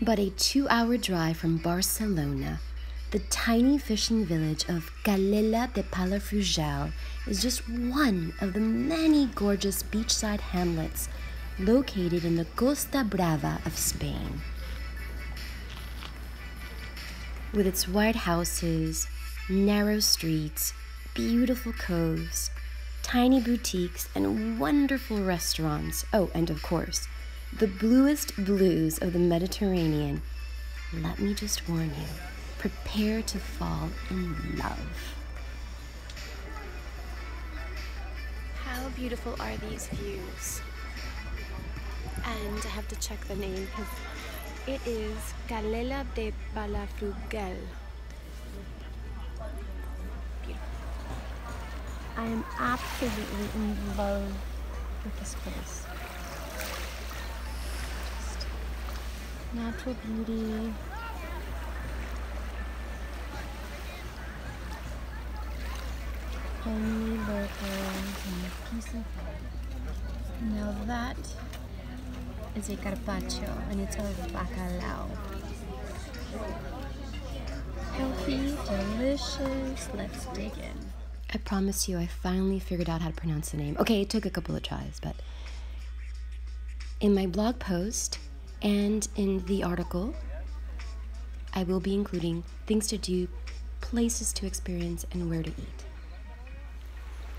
But a two hour drive from Barcelona, the tiny fishing village of Calella de Palafrugell is just one of the many gorgeous beachside hamlets located in the Costa Brava of Spain. With its white houses, narrow streets, beautiful coves, tiny boutiques, and wonderful restaurants. Oh, and of course, the bluest blues of the Mediterranean. Let me just warn you prepare to fall in love. How beautiful are these views? And I have to check the name because it is Calella de Palafrugell. I am absolutely in love with this place. Just natural beauty. Only locals and and Now that is a carpaccio and it's of bacalao. Healthy, delicious. Let's dig in. I promise you, I finally figured out how to pronounce the name. Okay, it took a couple of tries, but in my blog post and in the article, I will be including things to do, places to experience, and where to eat.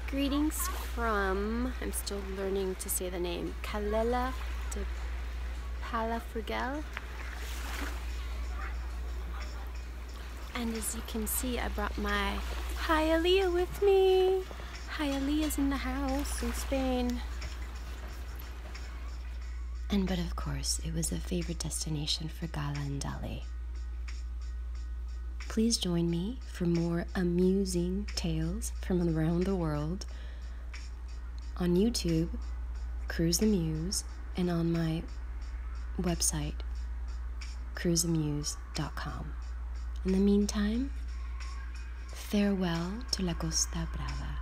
Greetings from, I'm still learning to say the name, Calella de Palafrugell. And as you can see, I brought my Hialeah with me. Hialeah's in the house in Spain. And but of course, it was a favorite destination for Gala and Dali. Please join me for more amusing tales from around the world on YouTube, Cruz the Muse, and on my website, cruiseamuse.com. In the meantime, farewell to la Costa Brava.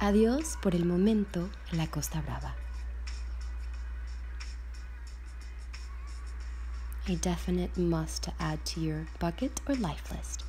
Adiós por el momento la Costa Brava. A definite must to add to your bucket or life list.